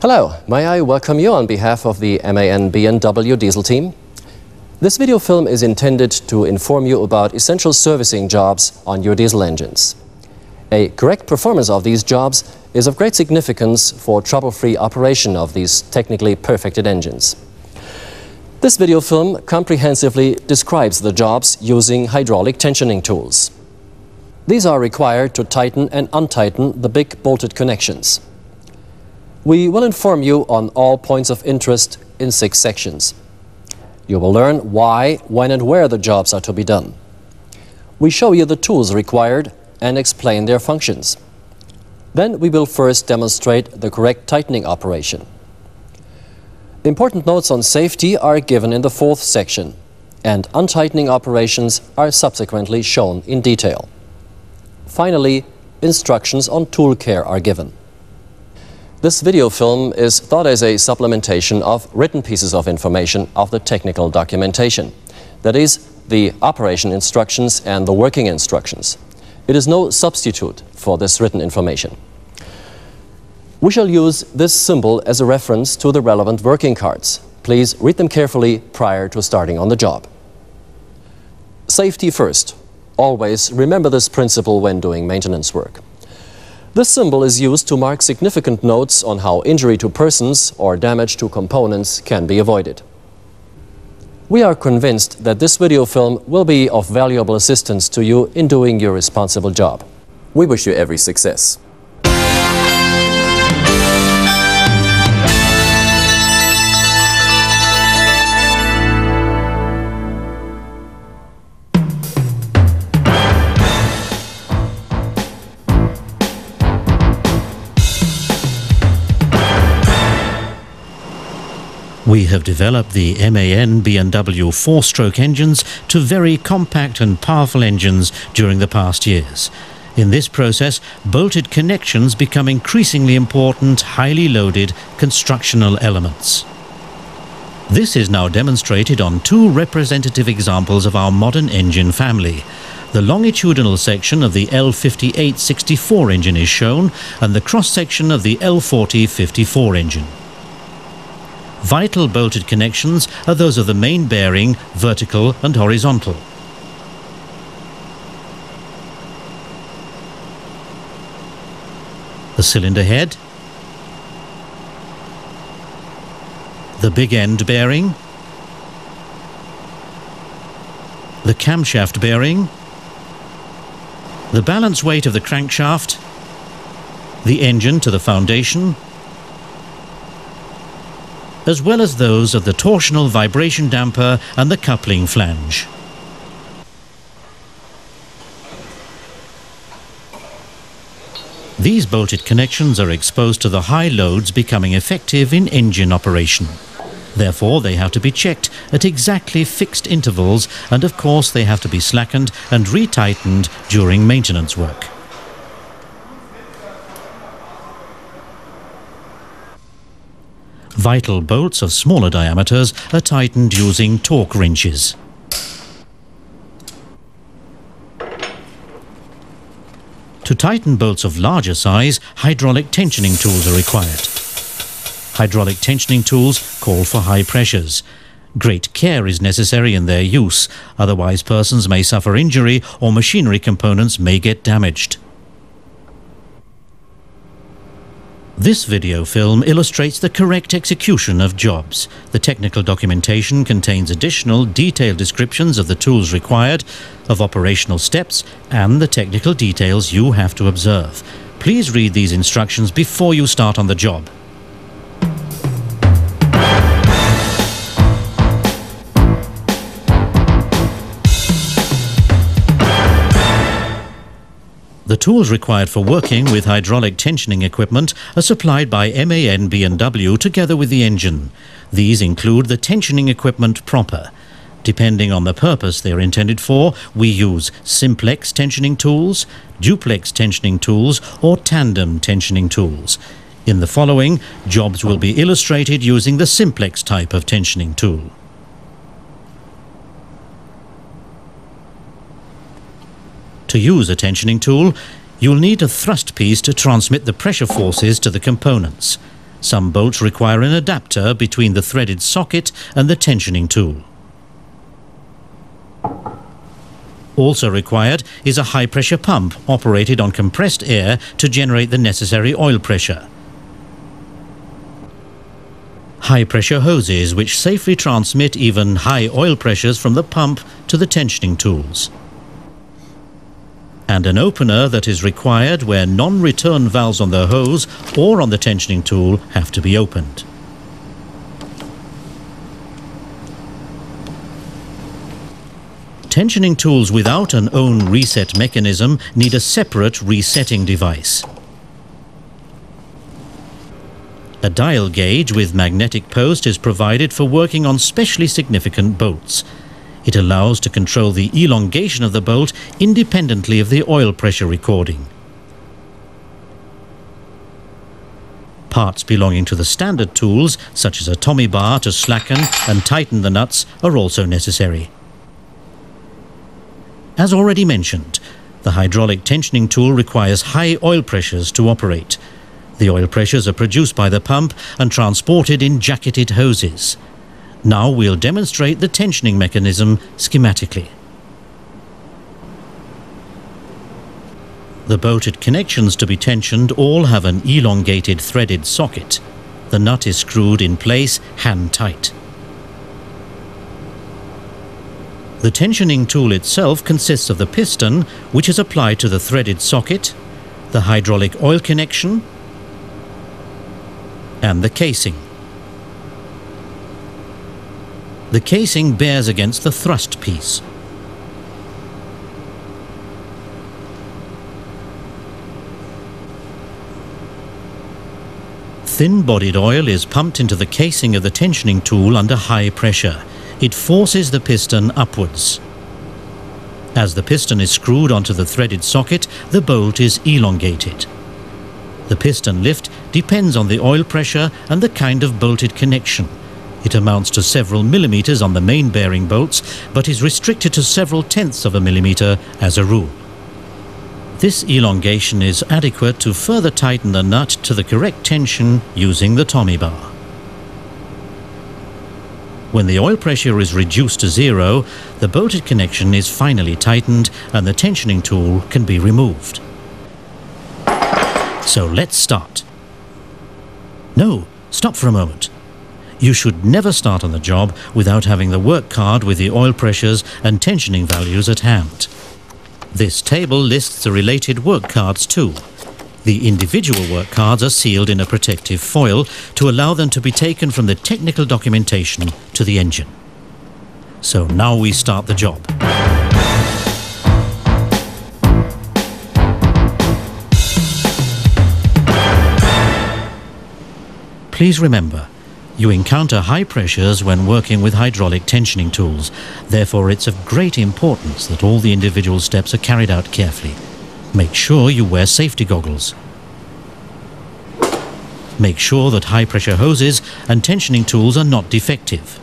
Hello, may I welcome you on behalf of the MAN B&W diesel team? This video film is intended to inform you about essential servicing jobs on your diesel engines. A correct performance of these jobs is of great significance for trouble-free operation of these technically perfected engines. This video film comprehensively describes the jobs using hydraulic tensioning tools. These are required to tighten and untighten the big bolted connections. We will inform you on all points of interest in six sections. You will learn why, when and where the jobs are to be done. We show you the tools required and explain their functions. Then we will first demonstrate the correct tightening operation. Important notes on safety are given in the fourth section, and untightening operations are subsequently shown in detail. Finally, instructions on tool care are given. This video film is thought as a supplementation of written pieces of information of the technical documentation, that is, the operation instructions and the working instructions. It is no substitute for this written information. We shall use this symbol as a reference to the relevant working cards. Please read them carefully prior to starting on the job. Safety first. Always remember this principle when doing maintenance work. This symbol is used to mark significant notes on how injury to persons or damage to components can be avoided. We are convinced that this video film will be of valuable assistance to you in doing your responsible job. We wish you every success. We have developed the MAN B&W four-stroke engines to very compact and powerful engines during the past years. In this process, bolted connections become increasingly important, highly loaded constructional elements. This is now demonstrated on two representative examples of our modern engine family. The longitudinal section of the L5864 engine is shown and the cross-section of the L4054 engine. Vital bolted connections are those of the main bearing, vertical and horizontal. The cylinder head, the big end bearing, the camshaft bearing, the balance weight of the crankshaft, the engine to the foundation, as well as those of the torsional vibration damper and the coupling flange. These bolted connections are exposed to the high loads becoming effective in engine operation. Therefore, they have to be checked at exactly fixed intervals and of course they have to be slackened and retightened during maintenance work. Vital bolts of smaller diameters are tightened using torque wrenches. To tighten bolts of larger size, hydraulic tensioning tools are required. Hydraulic tensioning tools call for high pressures. Great care is necessary in their use, otherwise persons may suffer injury or machinery components may get damaged. This video film illustrates the correct execution of jobs. The technical documentation contains additional detailed descriptions of the tools required, of operational steps, and the technical details you have to observe. Please read these instructions before you start on the job. The tools required for working with hydraulic tensioning equipment are supplied by MAN B&W together with the engine. These include the tensioning equipment proper. Depending on the purpose they are intended for, we use simplex tensioning tools, duplex tensioning tools or tandem tensioning tools. In the following, jobs will be illustrated using the simplex type of tensioning tool. To use a tensioning tool, you'll need a thrust piece to transmit the pressure forces to the components. Some bolts require an adapter between the threaded socket and the tensioning tool. Also required is a high pressure pump operated on compressed air to generate the necessary oil pressure. High pressure hoses which safely transmit even high oil pressures from the pump to the tensioning tools. And an opener that is required where non-return valves on the hose or on the tensioning tool have to be opened. Tensioning tools without an own reset mechanism need a separate resetting device. A dial gauge with magnetic post is provided for working on specially significant bolts. It allows to control the elongation of the bolt independently of the oil pressure recording. Parts belonging to the standard tools, such as a Tommy bar to slacken and tighten the nuts, are also necessary. As already mentioned, the hydraulic tensioning tool requires high oil pressures to operate. The oil pressures are produced by the pump and transported in jacketed hoses. Now we'll demonstrate the tensioning mechanism schematically. The bolted connections to be tensioned all have an elongated threaded socket. The nut is screwed in place hand tight. The tensioning tool itself consists of the piston, which is applied to the threaded socket, the hydraulic oil connection, and the casing. The casing bears against the thrust piece. Thin-bodied oil is pumped into the casing of the tensioning tool under high pressure it forces the piston upwards. As the piston is screwed onto the threaded socket, the bolt is elongated. The piston lift depends on the oil pressure and the kind of bolted connection. It amounts to several millimeters on the main bearing bolts, but is restricted to several tenths of a millimeter as a rule. This elongation is adequate to further tighten the nut to the correct tension using the Tommy bar. When the oil pressure is reduced to zero, the bolted connection is finally tightened and the tensioning tool can be removed. So let's start. No, stop for a moment. You should never start on the job without having the work card with the oil pressures and tensioning values at hand. This table lists the related work cards too. The individual work cards are sealed in a protective foil to allow them to be taken from the technical documentation to the engine. So now we start the job. Please remember, you encounter high pressures when working with hydraulic tensioning tools. Therefore, it's of great importance that all the individual steps are carried out carefully. Make sure you wear safety goggles. Make sure that high pressure hoses and tensioning tools are not defective.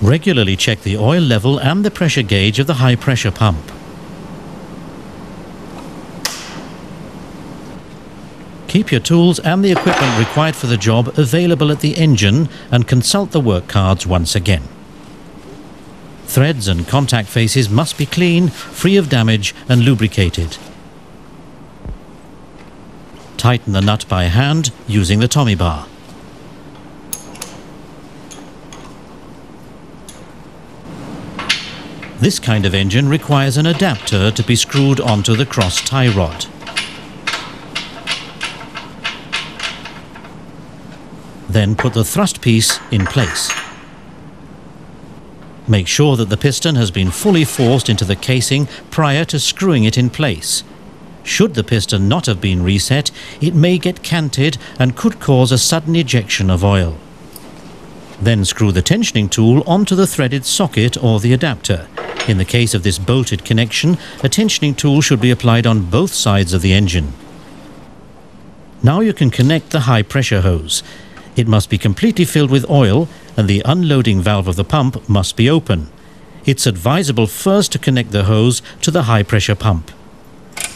Regularly check the oil level and the pressure gauge of the high pressure pump. Keep your tools and the equipment required for the job available at the engine and consult the work cards once again. Threads and contact faces must be clean, free of damage and lubricated. Tighten the nut by hand using the Tommy bar. This kind of engine requires an adapter to be screwed onto the cross tie rod. Then put the thrust piece in place. Make sure that the piston has been fully forced into the casing prior to screwing it in place. Should the piston not have been reset, it may get canted and could cause a sudden ejection of oil. Then screw the tensioning tool onto the threaded socket or the adapter. In the case of this bolted connection, a tensioning tool should be applied on both sides of the engine. Now you can connect the high pressure hose. It must be completely filled with oil and the unloading valve of the pump must be open. It's advisable first to connect the hose to the high pressure pump.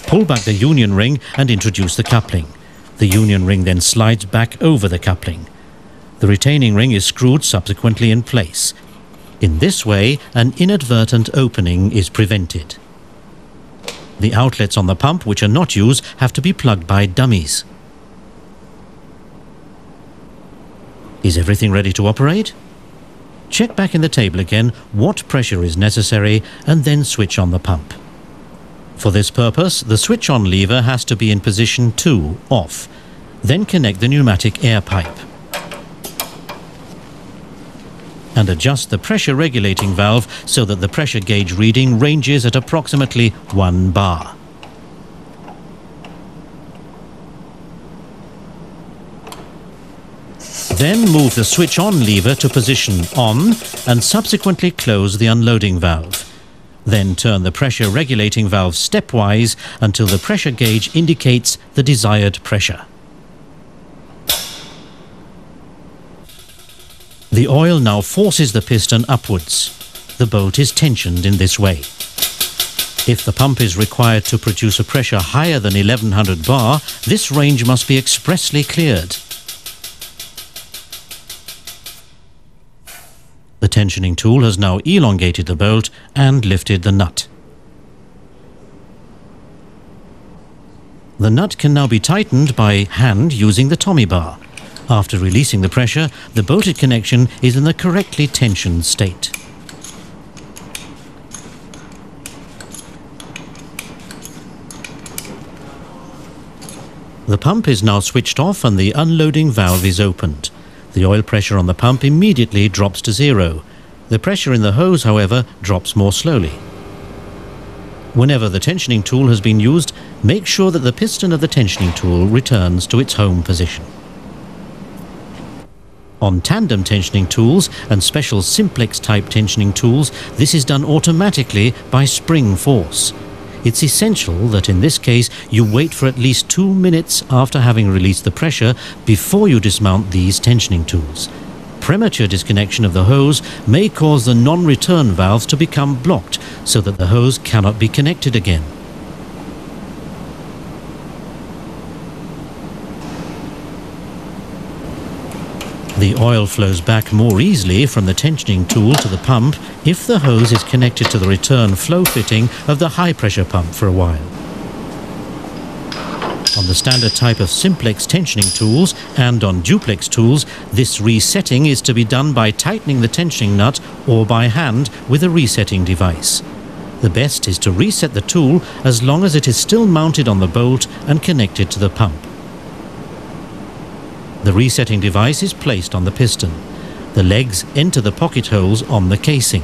pull back the union ring and introduce the coupling. The union ring then slides back over the coupling. The retaining ring is screwed subsequently in place. In this way, an inadvertent opening is prevented. The outlets on the pump which are not used have to be plugged by dummies. Is everything ready to operate? Check back in the table again what pressure is necessary and then switch on the pump. For this purpose, the switch on lever has to be in position 2, off. Then connect the pneumatic air pipe. And adjust the pressure regulating valve so that the pressure gauge reading ranges at approximately 1 bar. Then move the switch on lever to position on and subsequently close the unloading valve. Then turn the pressure regulating valve stepwise until the pressure gauge indicates the desired pressure. The oil now forces the piston upwards. The bolt is tensioned in this way. If the pump is required to produce a pressure higher than 1100 bar, this range must be expressly cleared. The tensioning tool has now elongated the bolt and lifted the nut. The nut can now be tightened by hand using the Tommy bar. After releasing the pressure, the bolted connection is in the correctly tensioned state. The pump is now switched off and the unloading valve is opened. The oil pressure on the pump immediately drops to zero. The pressure in the hose, however, drops more slowly. Whenever the tensioning tool has been used, make sure that the piston of the tensioning tool returns to its home position. On tandem tensioning tools and special simplex type tensioning tools, this is done automatically by spring force. It's essential that in this case you wait for at least two minutes after having released the pressure before you dismount these tensioning tools. Premature disconnection of the hose may cause the non-return valves to become blocked so that the hose cannot be connected again. The oil flows back more easily from the tensioning tool to the pump if the hose is connected to the return flow fitting of the high pressure pump for a while. On the standard type of simplex tensioning tools and on duplex tools, this resetting is to be done by tightening the tensioning nut or by hand with a resetting device. The best is to reset the tool as long as it is still mounted on the bolt and connected to the pump. The resetting device is placed on the piston. The legs enter the pocket holes on the casing.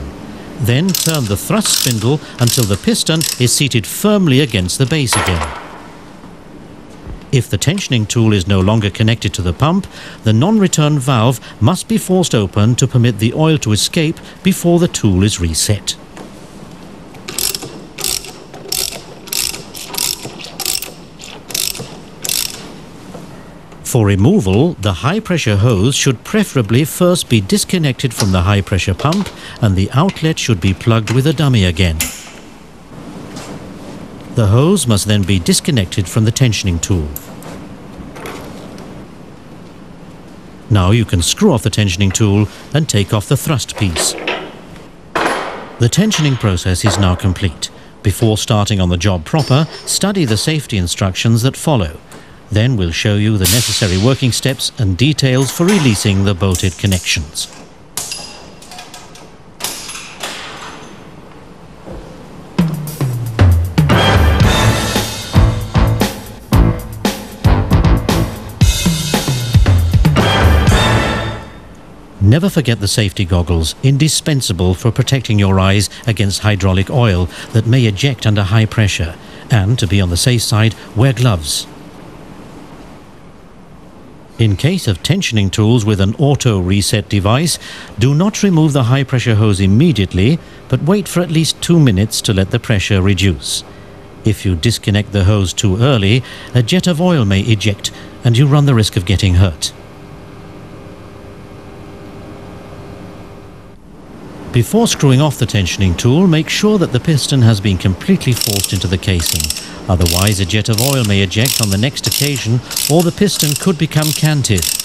Then turn the thrust spindle until the piston is seated firmly against the base again. If the tensioning tool is no longer connected to the pump, the non-return valve must be forced open to permit the oil to escape before the tool is reset. For removal, the high pressure hose should preferably first be disconnected from the high pressure pump and the outlet should be plugged with a dummy again. The hose must then be disconnected from the tensioning tool. Now you can screw off the tensioning tool and take off the thrust piece. The tensioning process is now complete. Before starting on the job proper, study the safety instructions that follow then we'll show you the necessary working steps and details for releasing the bolted connections. Never forget the safety goggles, indispensable for protecting your eyes against hydraulic oil that may eject under high pressure. And to be on the safe side, wear gloves. In case of tensioning tools with an auto reset device, do not remove the high pressure hose immediately, but wait for at least two minutes to let the pressure reduce. If you disconnect the hose too early, a jet of oil may eject and you run the risk of getting hurt. Before screwing off the tensioning tool, make sure that the piston has been completely forced into the casing. Otherwise, a jet of oil may eject on the next occasion, or the piston could become canted.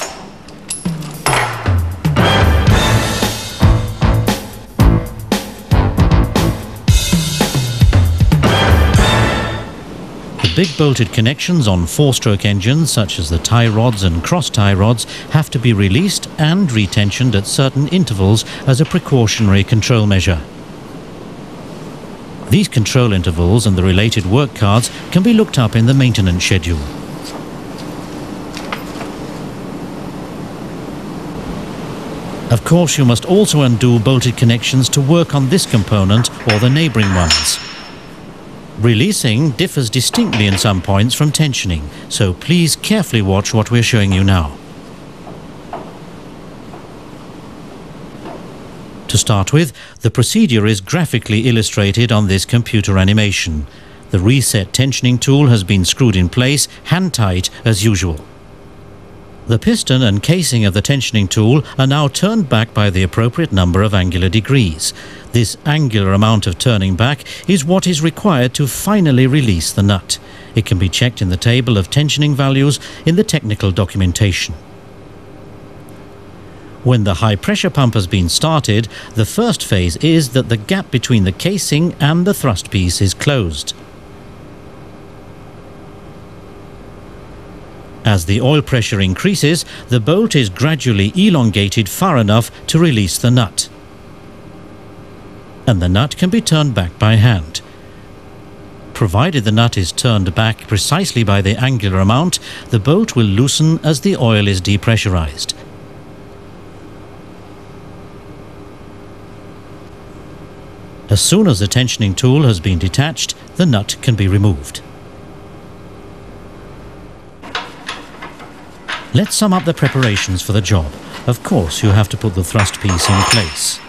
Big bolted connections on four-stroke engines, such as the tie rods and cross tie rods, have to be released and retensioned at certain intervals as a precautionary control measure. These control intervals and the related work cards can be looked up in the maintenance schedule. Of course, you must also undo bolted connections to work on this component or the neighbouring ones. Releasing differs distinctly in some points from tensioning, so please carefully watch what we're showing you now. To start with, the procedure is graphically illustrated on this computer animation. The reset tensioning tool has been screwed in place, hand tight as usual. The piston and casing of the tensioning tool are now turned back by the appropriate number of angular degrees. This angular amount of turning back is what is required to finally release the nut. It can be checked in the table of tensioning values in the technical documentation. When the high pressure pump has been started, the first phase is that the gap between the casing and the thrust piece is closed. As the oil pressure increases, the bolt is gradually elongated far enough to release the nut. And the nut can be turned back by hand. Provided the nut is turned back precisely by the angular amount, the bolt will loosen as the oil is depressurized. As soon as the tensioning tool has been detached, the nut can be removed. Let's sum up the preparations for the job. Of course, you have to put the thrust piece in place.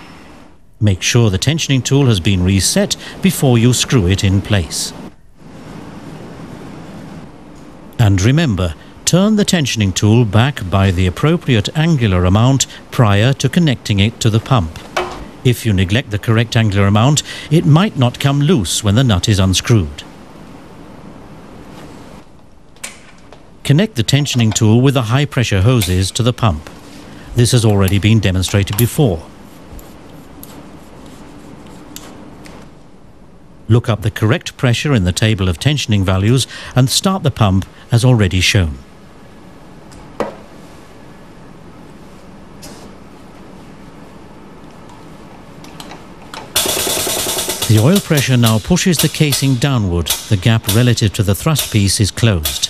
Make sure the tensioning tool has been reset before you screw it in place. And remember, turn the tensioning tool back by the appropriate angular amount prior to connecting it to the pump. If you neglect the correct angular amount, it might not come loose when the nut is unscrewed. Connect the tensioning tool with the high pressure hoses to the pump. This has already been demonstrated before. Look up the correct pressure in the table of tensioning values and start the pump as already shown. The oil pressure now pushes the casing downward. The gap relative to the thrust piece is closed.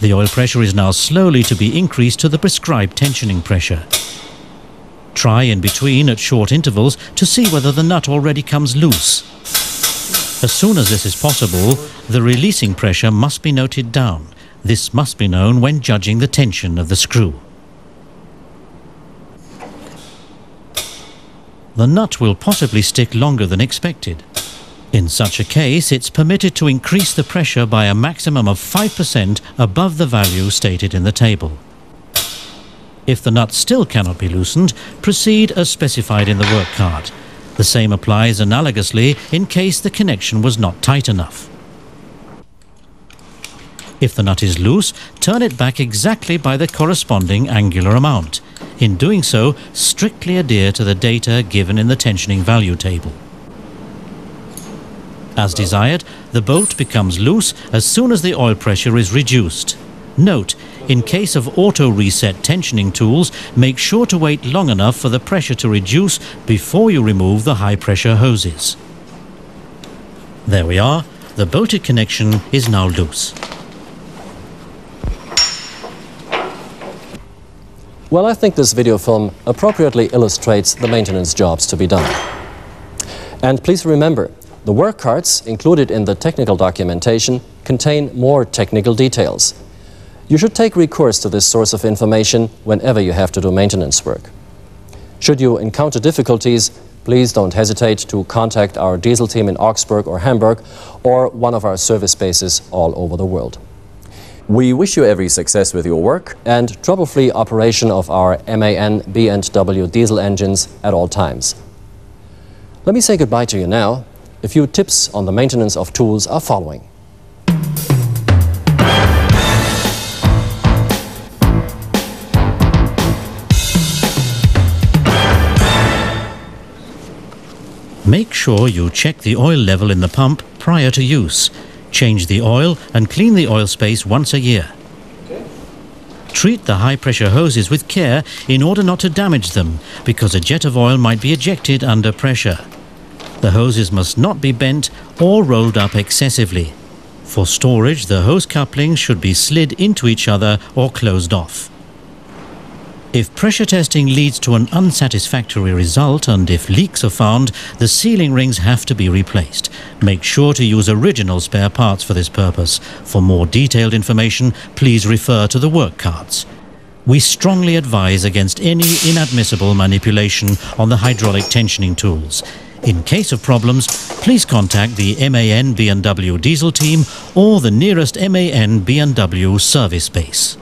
The oil pressure is now slowly to be increased to the prescribed tensioning pressure. Try in between at short intervals to see whether the nut already comes loose. As soon as this is possible, the releasing pressure must be noted down. This must be known when judging the tension of the screw. The nut will possibly stick longer than expected. In such a case, it's permitted to increase the pressure by a maximum of 5% above the value stated in the table. If the nut still cannot be loosened, proceed as specified in the work card. The same applies analogously in case the connection was not tight enough. If the nut is loose, turn it back exactly by the corresponding angular amount. In doing so, strictly adhere to the data given in the tensioning value table. As desired, the bolt becomes loose as soon as the oil pressure is reduced. Note, in case of auto-reset tensioning tools, make sure to wait long enough for the pressure to reduce before you remove the high-pressure hoses. There we are. The bolted connection is now loose. Well, I think this video film appropriately illustrates the maintenance jobs to be done. And please remember, the work cards included in the technical documentation contain more technical details. You should take recourse to this source of information whenever you have to do maintenance work. Should you encounter difficulties, please don't hesitate to contact our diesel team in Augsburg or Hamburg or one of our service bases all over the world. We wish you every success with your work and trouble-free operation of our MAN B&W diesel engines at all times. Let me say goodbye to you now. A few tips on the maintenance of tools are following. Make sure you check the oil level in the pump prior to use. Change the oil and clean the oil space once a year. Treat the high pressure hoses with care in order not to damage them because a jet of oil might be ejected under pressure. The hoses must not be bent or rolled up excessively. For storage, the hose couplings should be slid into each other or closed off. If pressure testing leads to an unsatisfactory result and if leaks are found, the sealing rings have to be replaced. Make sure to use original spare parts for this purpose. For more detailed information, please refer to the work cards. We strongly advise against any inadmissible manipulation on the hydraulic tensioning tools. In case of problems, please contact the MAN B&W diesel team or the nearest MAN B&W service base.